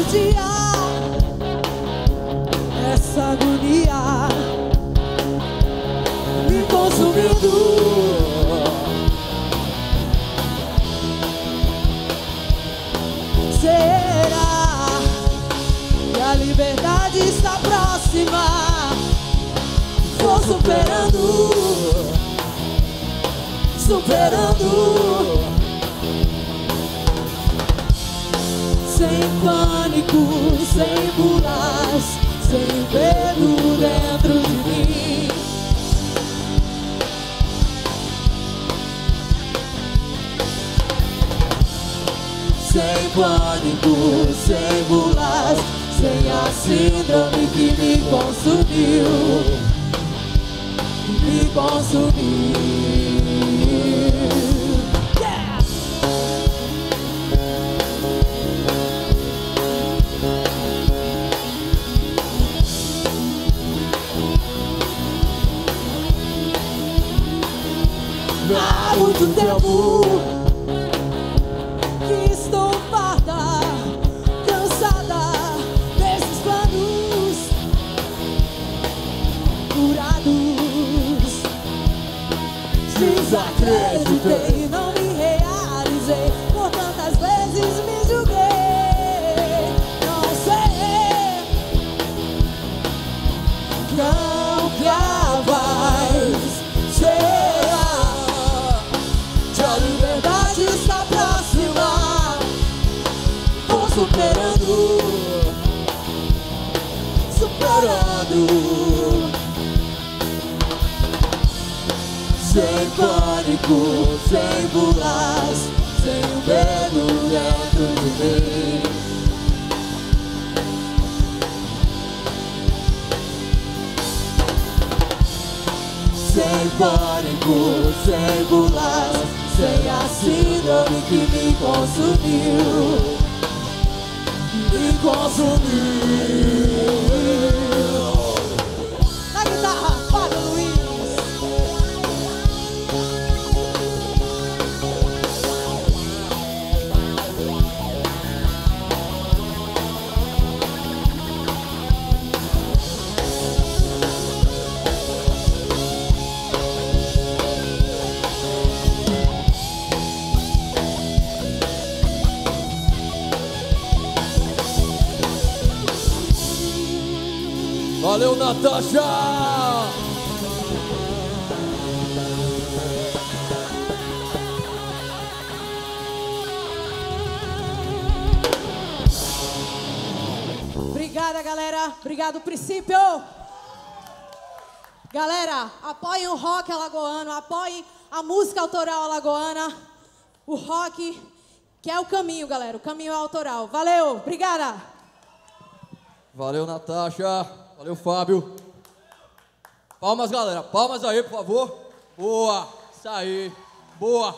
todo dia essa agonia me consumindo. Será que a liberdade está próxima? Vou superando, superando. Sem sem medo dentro de mim. Sem pânico, sem bulas, sem a síndrome que me consumiu, que me consumiu. Há muito tempo que estou farta, cansada desses planos curados. Desacreditei, Sem pânico, sem bulas, sem o medo dentro de mim. Sem pânico, sem bulas, sem a síndrome que me consumiu. Me consumiu. Valeu, Natasha! Obrigada, galera. Obrigado, princípio. Galera, apoiem o rock alagoano, apoiem a música autoral alagoana. O rock, que é o caminho, galera. O caminho é autoral. Valeu, obrigada. Valeu, Natasha! Valeu, Fábio! Palmas, galera! Palmas aí, por favor! Boa! Isso aí! Boa!